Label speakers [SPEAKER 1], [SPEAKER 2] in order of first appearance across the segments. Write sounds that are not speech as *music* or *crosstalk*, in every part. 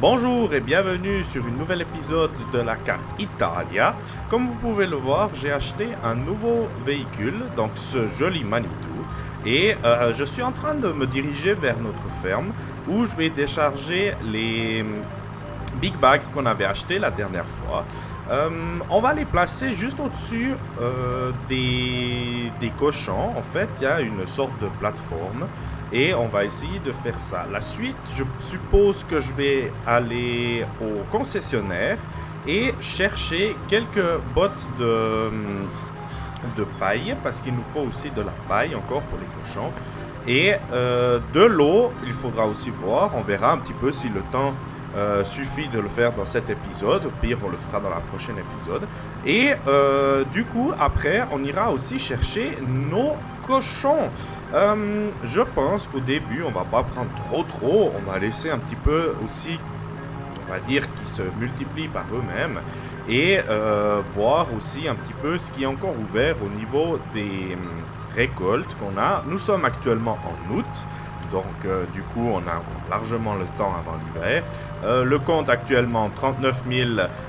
[SPEAKER 1] Bonjour et bienvenue sur un nouvel épisode de la carte Italia. Comme vous pouvez le voir, j'ai acheté un nouveau véhicule, donc ce joli Manitou. Et euh, je suis en train de me diriger vers notre ferme où je vais décharger les big bags qu'on avait achetés la dernière fois. Euh, on va les placer juste au-dessus euh, des, des cochons. En fait, il y a une sorte de plateforme et on va essayer de faire ça. La suite, je suppose que je vais aller au concessionnaire et chercher quelques bottes de, de paille parce qu'il nous faut aussi de la paille encore pour les cochons. Et euh, de l'eau, il faudra aussi voir. On verra un petit peu si le temps euh, suffit de le faire dans cet épisode. Au pire, on le fera dans la prochaine épisode. Et euh, du coup, après, on ira aussi chercher nos cochons. Euh, je pense qu'au début, on va pas prendre trop trop. On va laisser un petit peu aussi, on va dire, qu'ils se multiplient par eux-mêmes. Et voir aussi un petit peu ce qui est encore ouvert au niveau des hum, récoltes qu'on a. Nous sommes actuellement en août. Donc, du coup, on a largement le temps avant l'hiver. Euh, le compte actuellement 39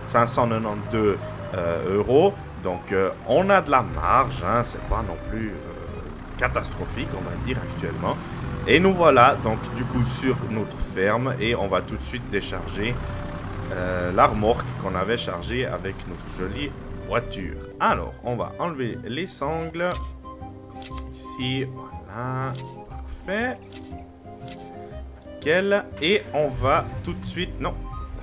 [SPEAKER 1] 592 euh, euros. Donc, on a de la marge. Hein, C'est pas non plus catastrophique, on va dire actuellement. Et nous voilà donc du coup sur notre ferme et on va tout de suite décharger la remorque qu'on avait chargée avec notre jolie voiture. Alors, on va enlever les sangles. Ici, voilà. Parfait. Et on va tout de suite... Non,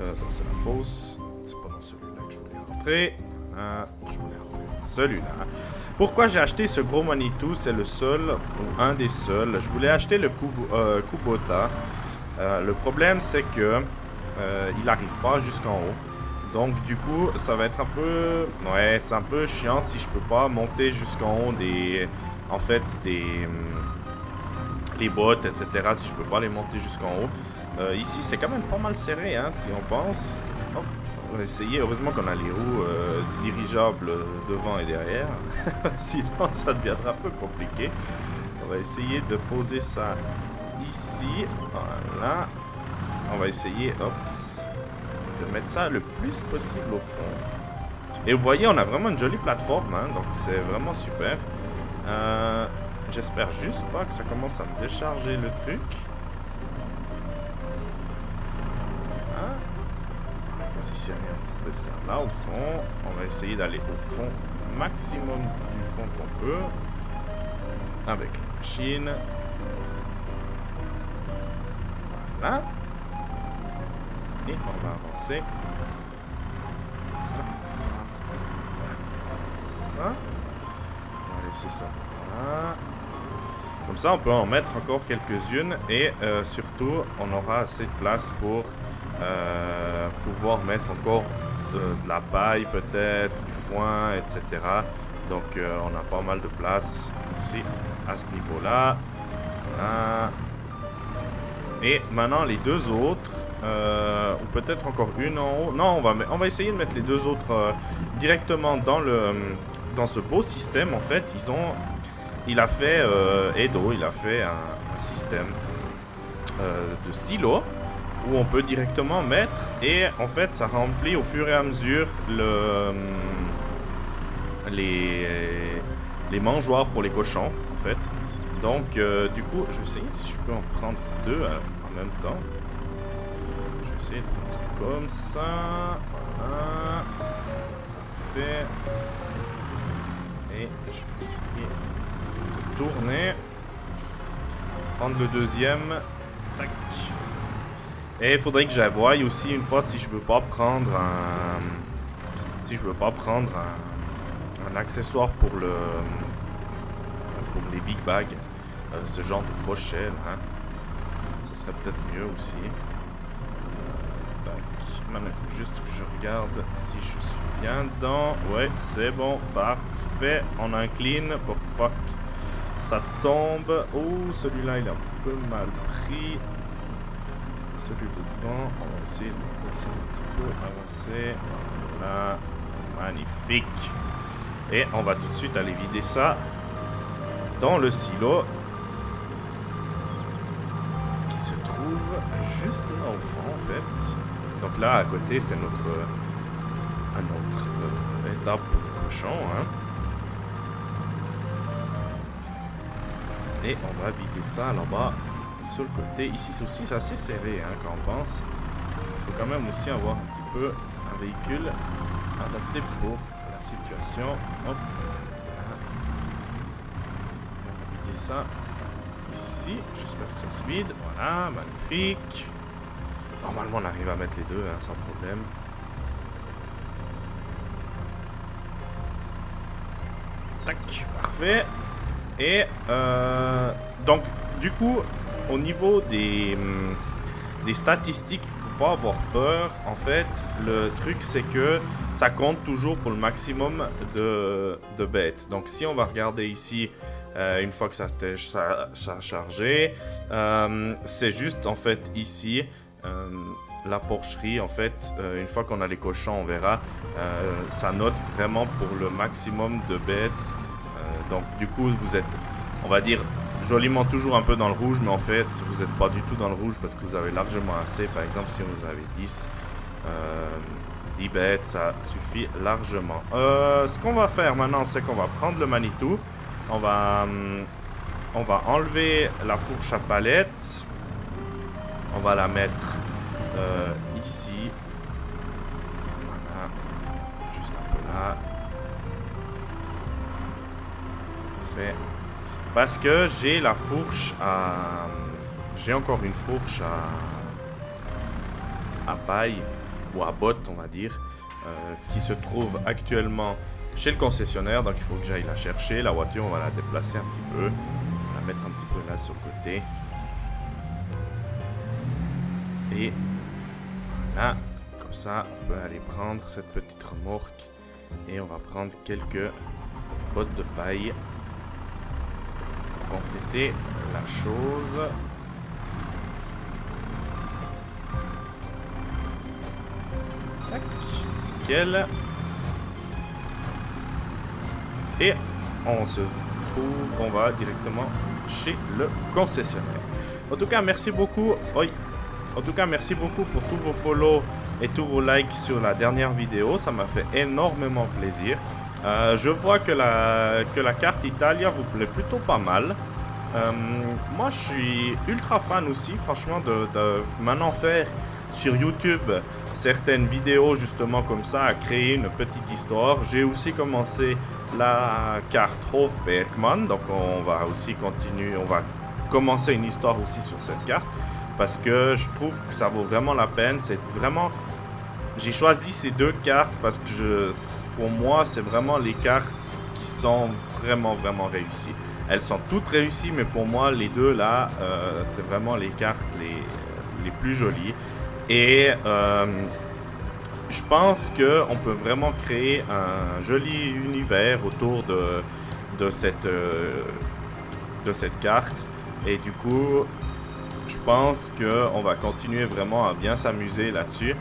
[SPEAKER 1] euh, ça c'est la fausse. C'est pas dans celui-là que je voulais rentrer. je voulais rentrer dans celui-là. Pourquoi j'ai acheté ce gros Manitou? C'est le seul, ou un des seuls. Je voulais acheter le euh, Kubota. Euh, le problème c'est que il n'arrive pas jusqu'en haut. Donc du coup, ça va être un peu... Ouais, c'est un peu chiant si je peux pas monter jusqu'en haut des... En fait, des... Hum, les bottes, etc. Si je peux pas les monter jusqu'en haut. Euh, ici, c'est quand même pas mal serré, hein, si on pense. on va essayer. Heureusement qu'on a les roues euh, dirigeables devant et derrière. *laughs* Sinon, ça deviendra un peu compliqué. On va essayer de poser ça ici. Voilà. On va essayer, hop, de mettre ça le plus possible au fond. Et vous voyez, on a vraiment une jolie plateforme, hein, donc c'est vraiment super. Euh, J'espère juste pas que ça commence à me décharger le truc. Va positionner un petit peu ça là au fond. On va essayer d'aller au fond maximum du fond qu'on peut. Avec la machine. Voilà. Et on va avancer. Ça. Ça. On va laisser ça Comme ça, on peut en mettre encore quelques-unes et euh, surtout, on aura assez de place pour euh, pouvoir mettre encore euh, de la paille peut-être, du foin, etc. Donc, on a pas mal de place ici, à ce niveau-là. Et maintenant, les deux autres, ou peut-être encore une en haut. Non, on va, on va essayer de mettre les deux autres directement dans, le, dans ce beau système. En fait, ils ont il a fait, euh, Edo, il a fait un, système euh, de silo où on peut directement mettre et en fait ça remplit au fur et à mesure euh, les, les mangeoires pour les cochons en fait. Donc du coup, je vais essayer si je peux en prendre deux en même temps. Je vais essayer de prendre ça comme ça. Voilà. Parfait. Et je vais essayer tourner. Prendre le deuxième. Et il faudrait que j'avoie aussi une fois si je veux pas prendre un... Si je veux pas prendre un, accessoire pour le... Pour les big bags. Euh, ce genre de crochet. Hein. Ce serait peut-être mieux aussi. Maintenant, il faut juste que je regarde si je suis bien dedans. Ouais, c'est bon. Parfait. On incline pour pas ça tombe. Oh, celui-là, il est un peu mal pris. Celui de devant, on va essayer de un petit peu, avancer. Voilà. Magnifique. Et on va tout de suite aller vider ça dans le silo qui se trouve juste là au fond en fait. Donc là, à côté, c'est notre, notre étape pour les cochons. Hein. Et on va vider ça là-bas, sur le côté. Ici aussi, c'est assez serré hein, quand on pense. Il faut quand même aussi avoir un petit peu un véhicule adapté pour la situation. Hop. On va vider ça ici. J'espère que ça se vide. Voilà, magnifique. Normalement, on arrive à mettre les deux hein, sans problème. Tac, parfait. Et euh, donc, du coup, au niveau des, hum, des statistiques, il faut pas avoir peur. En fait, le truc, c'est que ça compte toujours pour le maximum de, de bêtes. Donc, si on va regarder ici, euh, une fois que ça, ça, a chargé, euh, c'est juste en fait ici. la porcherie, en fait, une fois qu'on a les cochons, on verra, ça note vraiment pour le maximum de bêtes donc du coup, vous êtes, on va dire, joliment toujours un peu dans le rouge, mais en fait, vous n'êtes pas du tout dans le rouge parce que vous avez largement assez. Par exemple, si vous avez 10, 10 euh, bêtes, ça suffit largement. Euh, ce qu'on va faire maintenant, c'est qu'on va prendre le Manitou. On va, hum, enlever la fourche à palette. On va la mettre euh, ici. Parce que j'ai la fourche à... J'ai encore une fourche à... À paille, ou à botte, on va dire, euh, qui se trouve actuellement chez le concessionnaire. Donc il faut que j'aille la chercher. La voiture, on va la déplacer un petit peu. On va la mettre un petit peu là sur le côté. Et voilà, comme ça, on peut aller prendre cette petite remorque. Et on va prendre quelques bottes de paille compléter la chose. Tac. Nickel. Et on se trouve, on va directement chez le concessionnaire. En tout cas, merci beaucoup. Oui. En tout cas, merci beaucoup pour tous vos follow et tous vos likes sur la dernière vidéo. Ça m'a fait énormément plaisir. Euh, je vois que la, que la carte Italia vous plaît plutôt pas mal. Euh, moi, je suis ultra fan aussi, franchement, de, maintenant faire sur YouTube certaines vidéos justement comme ça, à créer une petite histoire. J'ai aussi commencé la carte Hofbergman, donc on va aussi continuer, on va commencer une histoire aussi sur cette carte parce que je trouve que ça vaut vraiment la peine. C'est vraiment j'ai choisi ces deux cartes parce que pour moi, c'est vraiment les cartes qui sont vraiment, vraiment réussies. Elles sont toutes réussies, mais pour moi, les deux là, euh, c'est vraiment les cartes les, les plus jolies. Et euh, je pense qu'on peut vraiment créer un joli univers autour de, de, cette, euh, de cette carte. Et du coup, je pense qu'on va continuer vraiment à bien s'amuser là-dessus.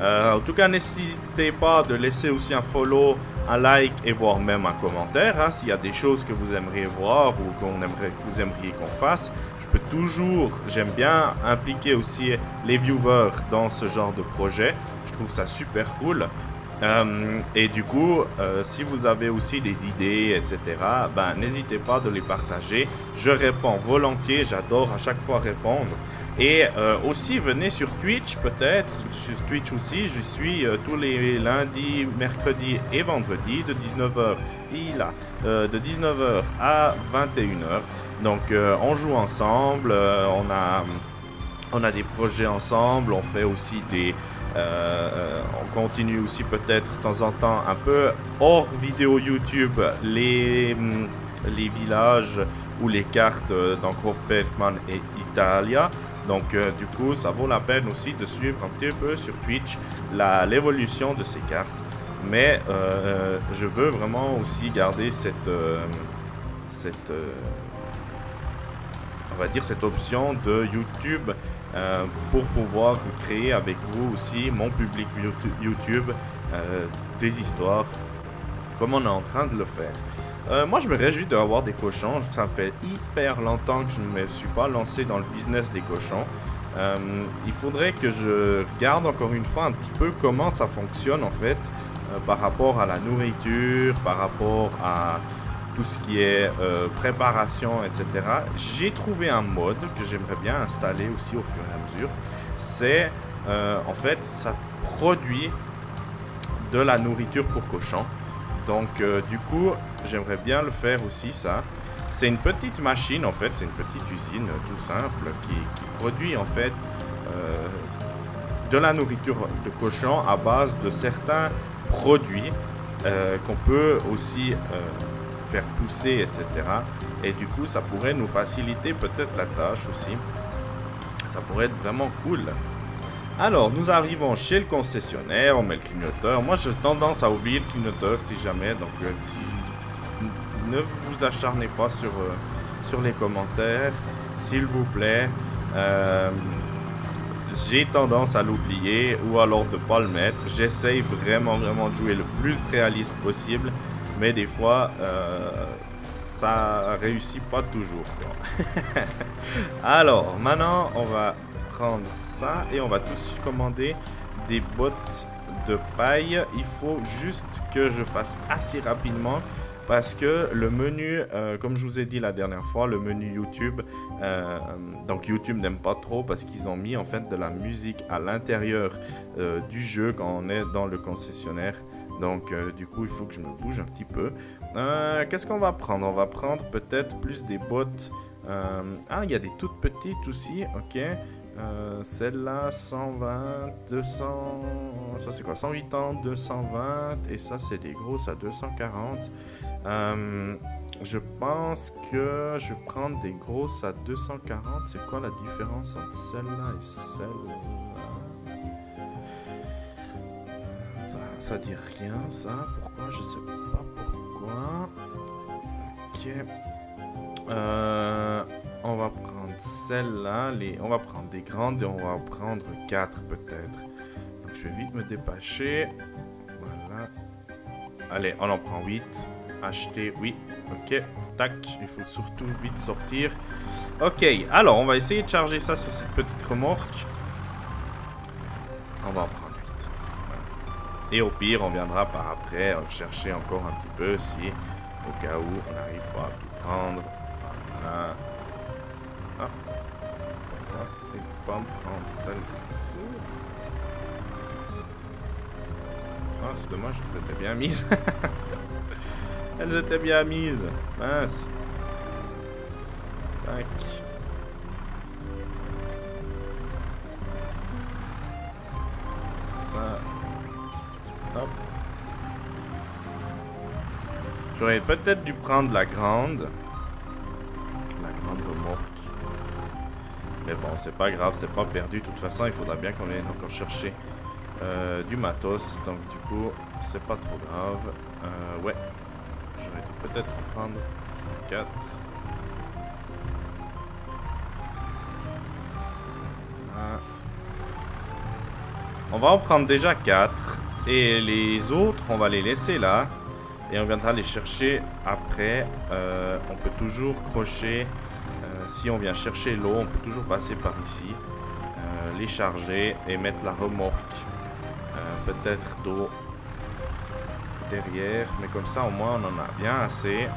[SPEAKER 1] Euh, en tout cas, n'hésitez pas de laisser aussi un follow, un like et voire même un commentaire. Hein, S'il y a des choses que vous aimeriez voir ou qu'on aimerait, que vous aimeriez qu'on fasse, je peux toujours, j'aime bien impliquer aussi les viewers dans ce genre de projet. Je trouve ça super cool. Euh, et du coup, euh, si vous avez aussi des idées, etc., ben, n'hésitez pas de les partager. Je réponds volontiers, j'adore à chaque fois répondre. Et euh, aussi, venez sur Twitch peut-être. Sur Twitch aussi, je suis euh, tous les lundis, mercredis et vendredis de 19h il a, euh, de 19h à 21h. Donc on joue ensemble, on, a, on a des projets ensemble, on fait aussi des... on continue aussi peut-être de temps en temps un peu hors vidéo YouTube les, les villages ou les cartes dans Hofbergman et Italia. Donc, euh, du coup, ça vaut la peine aussi de suivre un petit peu sur Twitch l'évolution de ces cartes. Mais euh, je veux vraiment aussi garder cette, euh, on va dire cette option de YouTube pour pouvoir créer avec vous aussi, mon public YouTube, des histoires comme on est en train de le faire. Euh, moi, je me réjouis d'avoir des cochons. Ça fait hyper longtemps que je ne me suis pas lancé dans le business des cochons. Euh, il faudrait que je regarde encore une fois un petit peu comment ça fonctionne en fait euh, par rapport à la nourriture, par rapport à tout ce qui est préparation, etc. J'ai trouvé un mode que j'aimerais bien installer aussi au fur et à mesure. C'est en fait ça produit de la nourriture pour cochon. Donc du coup j'aimerais bien le faire aussi ça. C'est une petite machine en fait, c'est une petite usine tout simple qui, produit en fait euh, de la nourriture de cochon à base de certains produits euh, qu'on peut aussi euh, faire pousser, etc. Et du coup, ça pourrait nous faciliter peut-être la tâche aussi. Ça pourrait être vraiment cool. Alors, nous arrivons chez le concessionnaire, on met le clignoteur. Moi, j'ai tendance à oublier le clignoteur si jamais, donc si ne vous acharnez pas sur, euh, sur les commentaires, s'il vous plaît. Euh, j'ai tendance à l'oublier ou alors de pas le mettre. J'essaye vraiment vraiment de jouer le plus réaliste possible, mais des fois euh, ça réussit pas toujours. *laughs* alors maintenant on va prendre ça et on va tout de suite commander des bottes de paille. Il faut juste que je fasse assez rapidement parce que le menu, euh, comme je vous ai dit la dernière fois, le menu YouTube, euh, donc YouTube n'aime pas trop parce qu'ils ont mis en fait de la musique à l'intérieur euh, du jeu quand on est dans le concessionnaire. Donc du coup, il faut que je me bouge un petit peu. Qu'est-ce qu'on va prendre? On va prendre peut-être plus des bottes. ah, il y a des toutes petites aussi, ok. Euh, celle-là, 120, 200... Ça c'est quoi? 108 ans, 220. Et ça c'est des grosses à 240. Euh, je pense que je vais prendre des grosses à 240. C'est quoi la différence entre celle-là et celle-là? Ça, ça dit rien, ça. Pourquoi? Je sais pas pourquoi. Ok. Euh, on va prendre celle-là. On va prendre des grandes et on va en prendre 4 peut-être. Je vais vite me dépêcher. Voilà. Allez, on en prend 8. Acheter, oui. Ok, tac. Il faut surtout vite sortir. Ok, alors on va essayer de charger ça sur cette petite remorque. On va en prendre 8. Et au pire, on viendra par après chercher encore un petit peu si, au cas où, on n'arrive pas à tout prendre. Voilà. Pas me prendre celle dessus. Ah, c'est dommage, elles étaient bien mises. *laughs* elles étaient bien mises. Mince. Tac. Ça. Hop. J'aurais peut-être dû prendre la grande. Mais bon, c'est pas grave, c'est pas perdu. De toute façon, il faudra bien qu'on vienne encore chercher euh, du matos. Donc du coup, c'est pas trop grave. Euh, ouais. J'aurais dû peut-être en prendre 4. Ah. On va en prendre déjà 4. Et les autres, on va les laisser là. Et on viendra les chercher après. Euh, on peut toujours crocher si on vient chercher l'eau, on peut toujours passer par ici, euh, les charger et mettre la remorque euh, peut-être d'eau derrière. Mais comme ça, au moins, on en a bien assez.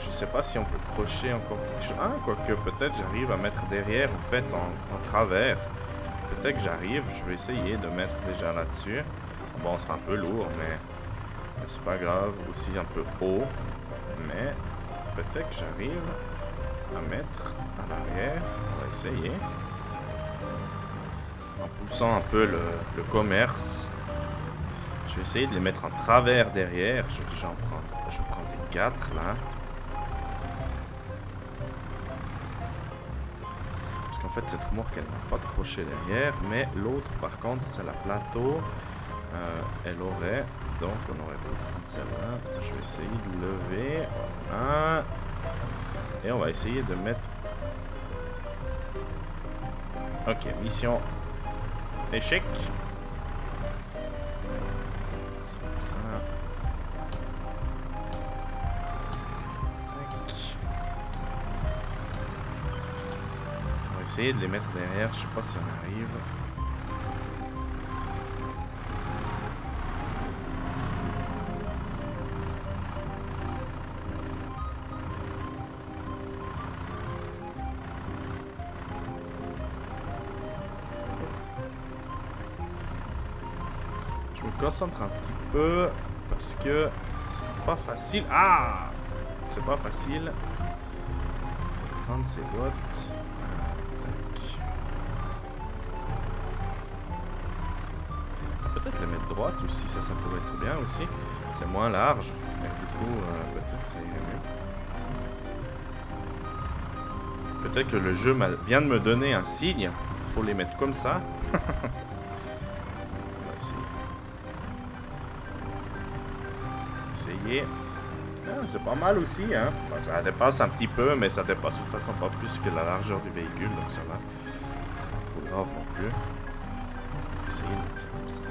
[SPEAKER 1] Je sais pas si on peut crocher encore quelque chose. Ah, quoique peut-être j'arrive à mettre derrière, en fait, en, travers. Peut-être que j'arrive, je vais essayer de mettre déjà là-dessus. Bon, on sera un peu lourd, mais c'est pas grave. Aussi un peu haut mais peut-être que j'arrive à mettre à l'arrière. On va essayer. En poussant un peu le, commerce. Je vais essayer de les mettre en travers derrière. Je vais déjà en prendre. Je prendre les 4 là. Parce qu'en fait, cette remorque, elle n'a pas de crochet derrière. Mais l'autre, par contre, c'est la plateau. Euh, elle aurait. Donc on aurait pu prendre celle-là. Je vais essayer de lever. Voilà. Et on va essayer de mettre... Ok, mission échec. ça. essayer de les mettre derrière. Je sais pas si on arrive. Concentre un petit peu parce que c'est pas facile. Ah C'est pas facile. Prendre ses bottes. Peut-être les mettre droite aussi, ça, ça pourrait être bien aussi. C'est moins large. Mais du coup, euh, peut-être ça irait mieux. Peut-être que le jeu vient de me donner un signe. Faut les mettre comme ça. *laughs* Ah, c'est pas mal aussi, hein. Ça dépasse un petit peu, mais ça dépasse de toute façon pas plus que la largeur du véhicule, donc ça va. C'est pas trop grave non plus. Essayer de mettre ça comme ça.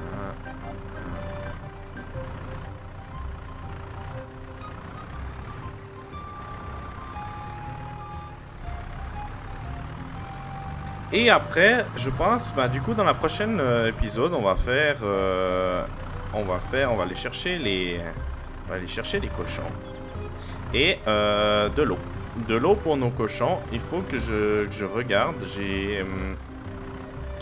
[SPEAKER 1] Et après, je pense, bah du coup dans la prochaine euh, épisode, on va faire, euh, on va faire, on va aller chercher les, on va aller chercher les cochons et euh, de l'eau, de l'eau pour nos cochons. Il faut que je, que je regarde. J'ai, hum,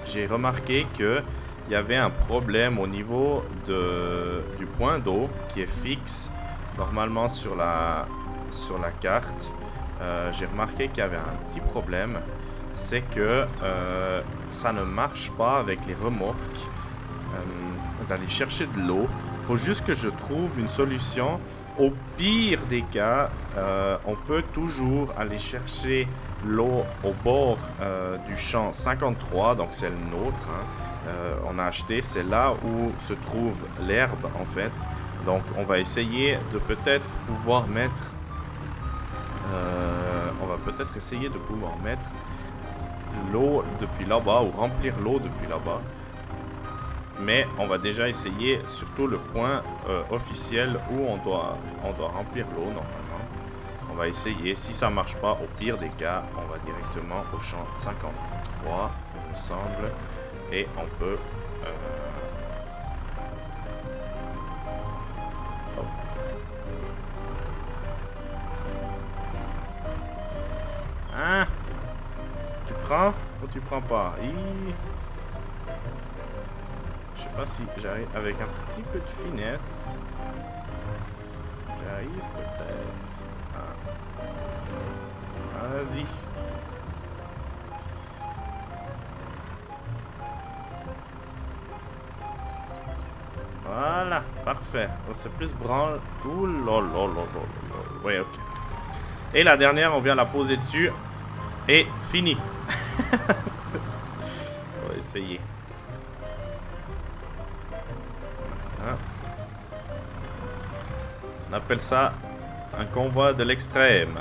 [SPEAKER 1] j'ai remarqué que il y avait un problème au niveau de, du point d'eau qui est fixe normalement sur la, sur la carte. Euh, j'ai remarqué qu'il y avait un petit problème c'est que euh, ça ne marche pas avec les remorques d'aller chercher de l'eau. Faut juste que je trouve une solution. Au pire des cas, euh, on peut toujours aller chercher l'eau au bord euh, du champ 53, donc c'est le nôtre. hein. Euh, on a acheté, c'est là où se trouve l'herbe en fait. Donc on va essayer de peut-être pouvoir mettre... on va peut-être essayer de pouvoir mettre l'eau depuis là-bas ou remplir l'eau depuis là-bas. Mais on va déjà essayer surtout le point euh, officiel où on doit, on doit remplir l'eau normalement. On va essayer. Si ça marche pas, au pire des cas, on va directement au champ 53, il me semble. Et on peut... euh. Hein? Tu prends ou tu prends pas? Pas si j'arrive avec un petit peu de finesse. J'arrive peut-être. Ah. Vas-y. Voilà, parfait. Oh, c'est plus branle. Ouh là. Ouais, ok. Et la dernière, on vient la poser dessus. Et fini. *laughs* on va essayer. Ça un convoi de l'extrême.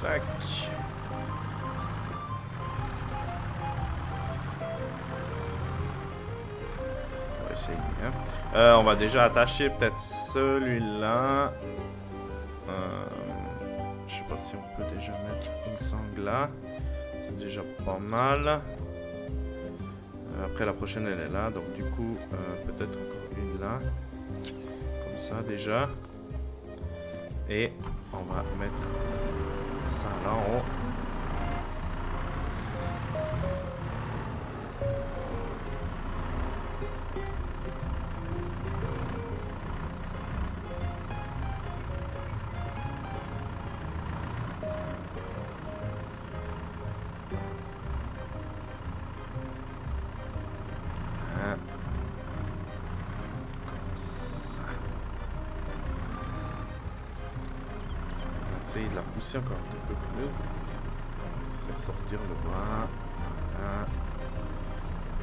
[SPEAKER 1] Tac. On va essayer. Euh, on va déjà attacher peut-être celui-là. Euh, je sais pas si on peut déjà mettre une sangle là. C'est déjà pas mal. Après la prochaine elle est là. Donc du coup euh, peut-être encore une là. Comme ça déjà. Et on va mettre ça là en haut. De la pousser encore un petit peu plus. Sortir le bras.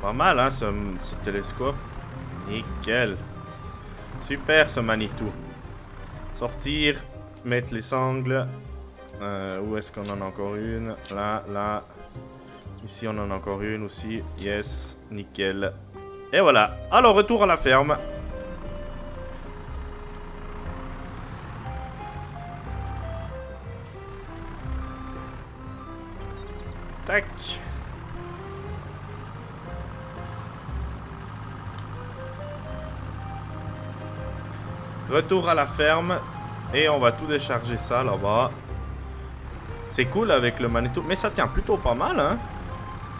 [SPEAKER 1] Pas mal, hein, ce, ce télescope. Nickel. Super, ce Manitou. Sortir, mettre les sangles. Euh, où est-ce qu'on en a encore une? Là, là. Ici, on en a encore une aussi. Yes, nickel. Et voilà. Alors, retour à la ferme. Retour à la ferme. Et on va tout décharger ça là-bas. C'est cool avec le Manitou. Mais ça tient plutôt pas mal, hein.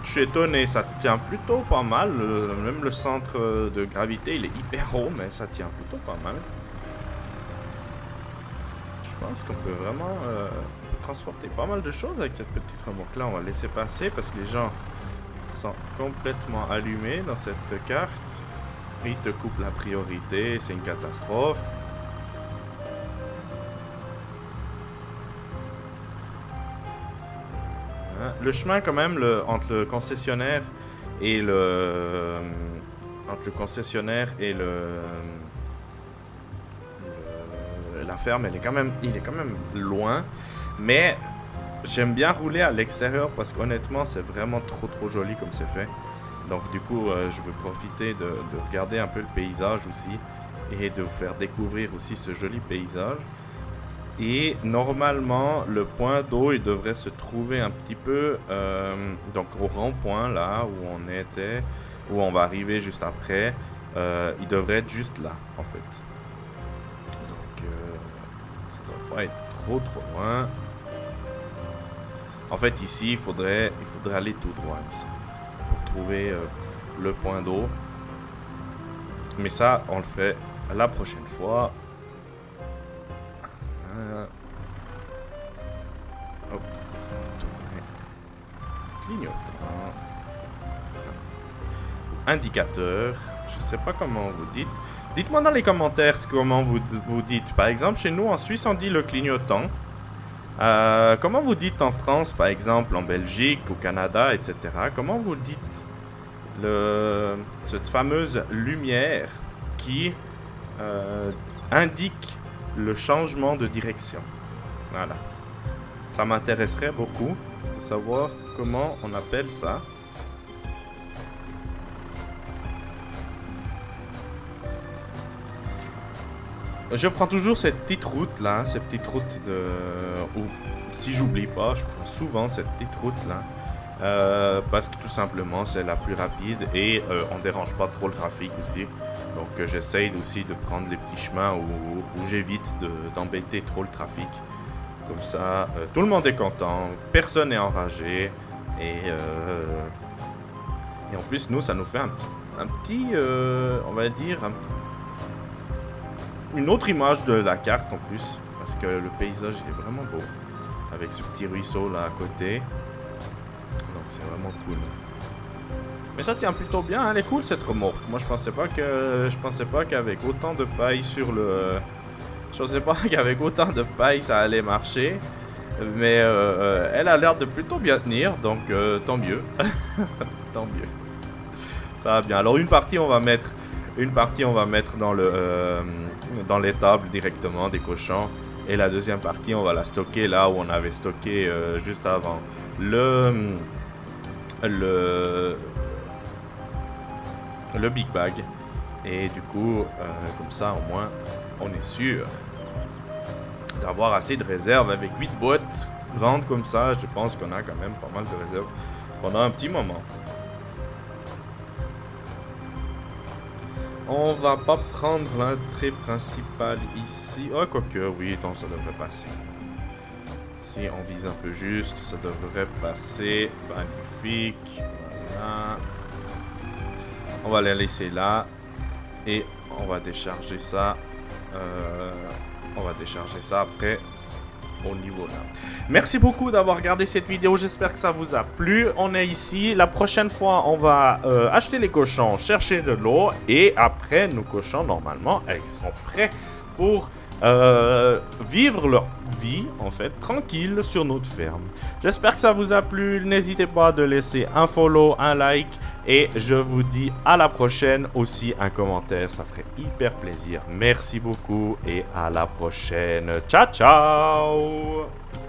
[SPEAKER 1] Je suis étonné, ça tient plutôt pas mal. même le centre de gravité, il est hyper haut, mais ça tient plutôt pas mal. Je pense qu'on peut vraiment euh, transporter pas mal de choses avec cette petite remorque-là. On va laisser passer parce que les gens sont complètement allumés dans cette carte. Te coupent la priorité, c'est une catastrophe. Hein, le chemin quand même le, entre le concessionnaire et le... Euh, entre le concessionnaire et le la ferme, elle est quand même, il est quand même loin. Mais j'aime bien rouler à l'extérieur parce qu'honnêtement, c'est vraiment trop trop joli comme c'est fait. Donc du coup, euh, je veux profiter de, regarder un peu le paysage aussi et de vous faire découvrir aussi ce joli paysage. Et normalement, le point d'eau, il devrait se trouver un petit peu euh, donc au rond-point là où on était, où on va arriver juste après. Euh, il devrait être juste là, en fait être trop trop loin. En fait, ici, il faudrait, il faudrait aller tout droit, pour trouver euh, le point d'eau. Mais ça, on le fait la prochaine fois. Euh. Clignotant. Indicateur. Je sais pas comment vous dites. Dites-moi dans les commentaires comment vous, vous dites. Par exemple, chez nous en Suisse, on dit le clignotant. Euh, comment vous dites en France, par exemple, en Belgique, au Canada, etc. Comment vous dites? Le, cette fameuse lumière qui euh, indique le changement de direction Voilà. Ça m'intéresserait beaucoup de savoir comment on appelle ça. Je prends toujours cette petite route là, cette petite route de... Ou si j'oublie pas, je prends souvent cette petite route là. Euh, parce que tout simplement c'est la plus rapide et euh, on dérange pas trop le trafic aussi. Donc euh, j'essaye aussi de prendre les petits chemins où, j'évite d'embêter trop le trafic. Comme ça, tout le monde est content, personne n'est enragé et, et en plus nous ça nous fait un petit, un petit on va dire, un une autre image de la carte en plus. Parce que le paysage est vraiment beau. Avec ce petit ruisseau là à côté. C'est vraiment cool. Mais ça tient plutôt bien, hein. elle est cool cette remorque. Moi je pensais pas que je pensais pas qu'avec autant de paille sur le je pensais pas *laughs* qu'avec autant de paille ça allait marcher. Mais euh, elle a l'air de plutôt bien tenir, donc euh, tant mieux. *laughs* tant mieux. Ça va bien. Alors une partie on va mettre une partie, on va mettre dans le euh, dans l'étable directement des cochons. Et la deuxième partie, on va la stocker là où on avait stocké euh, juste avant. Le, le, le Big Bag. Et du coup, euh, comme ça, au moins, on est sûr d'avoir assez de réserves avec 8 boîtes grandes comme ça. Je pense qu'on a quand même pas mal de réserves pendant un petit moment. On va pas prendre l'entrée principale ici. Oh, quoique, oui, donc ça devrait passer. Si on vise un peu juste, ça devrait passer. Magnifique. Voilà. On va la laisser là. Et on va décharger ça. Euh, on va décharger ça après au niveau là. Merci beaucoup d'avoir regardé cette vidéo, j'espère que ça vous a plu. On est ici, la prochaine fois on va euh, acheter les cochons, chercher de l'eau et après nos cochons normalement ils seront prêts pour euh, vivre leur vie, en fait, tranquille sur notre ferme. J'espère que ça vous a plu. N'hésitez pas de laisser un follow, un like. Et je vous dis à la prochaine. Aussi un commentaire, ça ferait hyper plaisir. Merci beaucoup et à la prochaine. Ciao, ciao